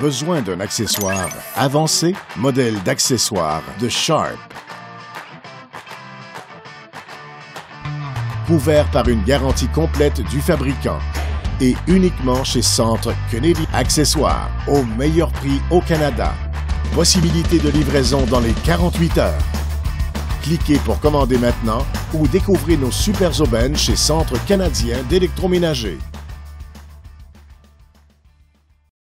besoin d'un accessoire avancé, modèle d'accessoire de Sharp. Couvert par une garantie complète du fabricant et uniquement chez Centre Kennedy Accessoires, au meilleur prix au Canada. Possibilité de livraison dans les 48 heures. Cliquez pour commander maintenant ou découvrez nos super aubaines chez Centre canadien d'électroménager.